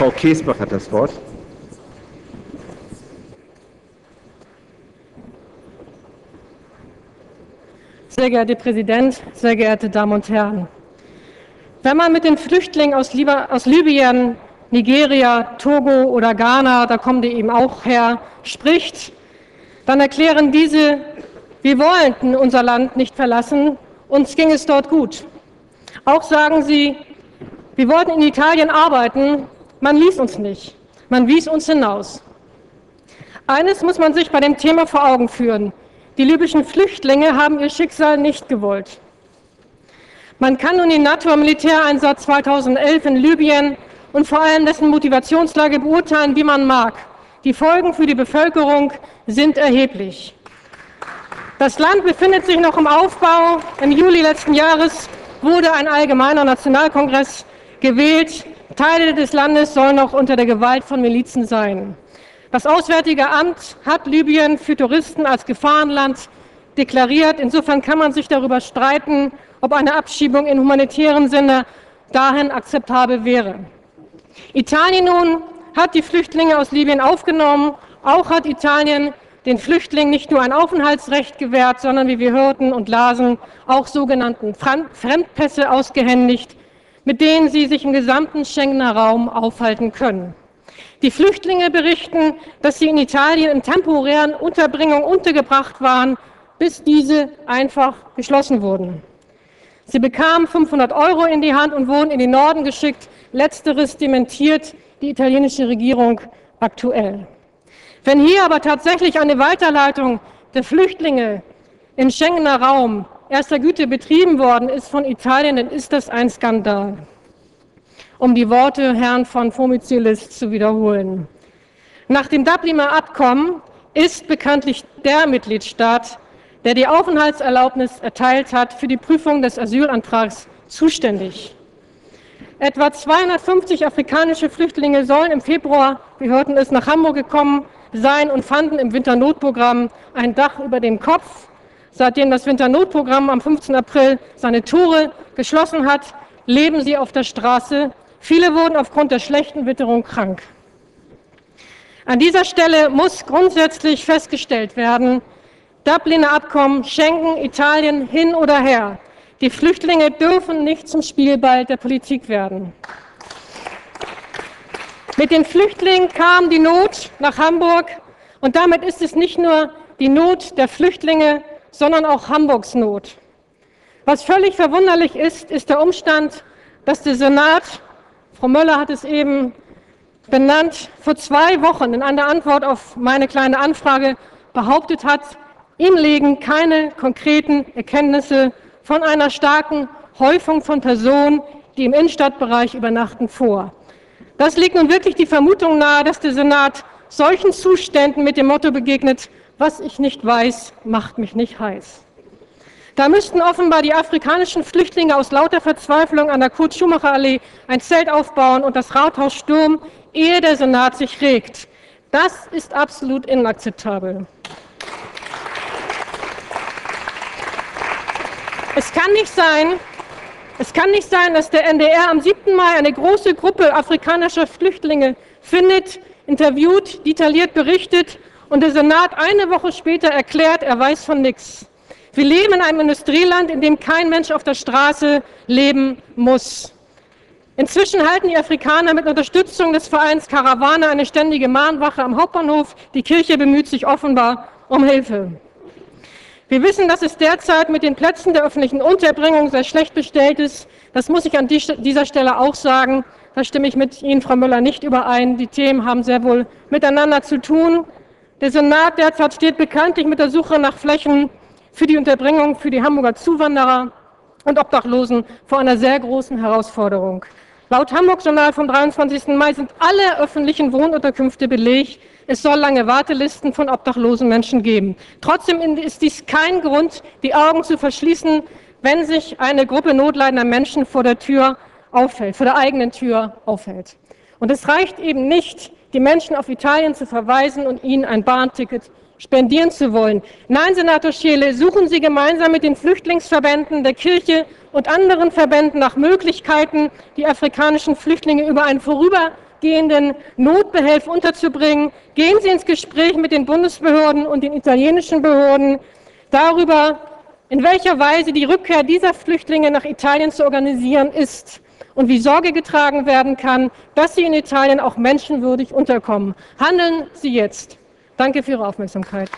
Frau Kesbach hat das Wort. Sehr geehrter Präsident, sehr geehrte Damen und Herren. Wenn man mit den Flüchtlingen aus Libyen, Nigeria, Togo oder Ghana, da kommen die eben auch her, spricht, dann erklären diese, wir wollten unser Land nicht verlassen, uns ging es dort gut. Auch sagen sie, wir wollten in Italien arbeiten, man ließ uns nicht, man wies uns hinaus. Eines muss man sich bei dem Thema vor Augen führen. Die libyschen Flüchtlinge haben ihr Schicksal nicht gewollt. Man kann nun den NATO-Militäreinsatz 2011 in Libyen und vor allem dessen Motivationslage beurteilen, wie man mag. Die Folgen für die Bevölkerung sind erheblich. Das Land befindet sich noch im Aufbau. Im Juli letzten Jahres wurde ein allgemeiner Nationalkongress gewählt. Teile des Landes sollen noch unter der Gewalt von Milizen sein. Das Auswärtige Amt hat Libyen für Touristen als Gefahrenland deklariert. Insofern kann man sich darüber streiten, ob eine Abschiebung in humanitären Sinne dahin akzeptabel wäre. Italien nun hat die Flüchtlinge aus Libyen aufgenommen. Auch hat Italien den Flüchtlingen nicht nur ein Aufenthaltsrecht gewährt, sondern wie wir hörten und lasen, auch sogenannten Fremdpässe ausgehändigt, mit denen sie sich im gesamten Schengener Raum aufhalten können. Die Flüchtlinge berichten, dass sie in Italien in temporären Unterbringungen untergebracht waren, bis diese einfach geschlossen wurden. Sie bekamen 500 Euro in die Hand und wurden in den Norden geschickt. Letzteres dementiert die italienische Regierung aktuell. Wenn hier aber tatsächlich eine Weiterleitung der Flüchtlinge im Schengener Raum erster Güte betrieben worden ist von Italien, dann ist das ein Skandal um die Worte Herrn von Fomizilis zu wiederholen. Nach dem Dubliner Abkommen ist bekanntlich der Mitgliedstaat, der die Aufenthaltserlaubnis erteilt hat, für die Prüfung des Asylantrags zuständig. Etwa 250 afrikanische Flüchtlinge sollen im Februar, wir hörten es, nach Hamburg gekommen sein und fanden im Winternotprogramm ein Dach über dem Kopf. Seitdem das Winternotprogramm am 15. April seine Tore geschlossen hat, leben sie auf der Straße Viele wurden aufgrund der schlechten Witterung krank. An dieser Stelle muss grundsätzlich festgestellt werden, Dubliner Abkommen, Schengen, Italien hin oder her. Die Flüchtlinge dürfen nicht zum Spielball der Politik werden. Mit den Flüchtlingen kam die Not nach Hamburg und damit ist es nicht nur die Not der Flüchtlinge, sondern auch Hamburgs Not. Was völlig verwunderlich ist, ist der Umstand, dass der Senat Frau Möller hat es eben benannt, vor zwei Wochen in einer Antwort auf meine kleine Anfrage behauptet hat, ihm liegen keine konkreten Erkenntnisse von einer starken Häufung von Personen, die im Innenstadtbereich übernachten, vor. Das legt nun wirklich die Vermutung nahe, dass der Senat solchen Zuständen mit dem Motto begegnet, was ich nicht weiß, macht mich nicht heiß. Da müssten offenbar die afrikanischen Flüchtlinge aus lauter Verzweiflung an der Kurt-Schumacher-Allee ein Zelt aufbauen und das Rathaus stürmen, ehe der Senat sich regt. Das ist absolut inakzeptabel. Es kann nicht sein, es kann nicht sein, dass der NDR am 7. Mai eine große Gruppe afrikanischer Flüchtlinge findet, interviewt, detailliert berichtet und der Senat eine Woche später erklärt, er weiß von nichts. Wir leben in einem Industrieland, in dem kein Mensch auf der Straße leben muss. Inzwischen halten die Afrikaner mit Unterstützung des Vereins Karawane eine ständige Mahnwache am Hauptbahnhof. Die Kirche bemüht sich offenbar um Hilfe. Wir wissen, dass es derzeit mit den Plätzen der öffentlichen Unterbringung sehr schlecht bestellt ist. Das muss ich an dieser Stelle auch sagen. Da stimme ich mit Ihnen, Frau Müller, nicht überein. Die Themen haben sehr wohl miteinander zu tun. Der Senat derzeit steht bekanntlich mit der Suche nach Flächen für die Unterbringung für die Hamburger Zuwanderer und Obdachlosen vor einer sehr großen Herausforderung. Laut Hamburg Journal vom 23. Mai sind alle öffentlichen Wohnunterkünfte belegt. Es soll lange Wartelisten von obdachlosen Menschen geben. Trotzdem ist dies kein Grund, die Augen zu verschließen, wenn sich eine Gruppe notleidender Menschen vor der Tür auffällt, vor der eigenen Tür auffällt. Und es reicht eben nicht, die Menschen auf Italien zu verweisen und ihnen ein Bahnticket spendieren zu wollen. Nein, Senator Scheele, suchen Sie gemeinsam mit den Flüchtlingsverbänden der Kirche und anderen Verbänden nach Möglichkeiten, die afrikanischen Flüchtlinge über einen gehenden Notbehelf unterzubringen. Gehen Sie ins Gespräch mit den Bundesbehörden und den italienischen Behörden darüber, in welcher Weise die Rückkehr dieser Flüchtlinge nach Italien zu organisieren ist und wie Sorge getragen werden kann, dass sie in Italien auch menschenwürdig unterkommen. Handeln Sie jetzt. Danke für Ihre Aufmerksamkeit.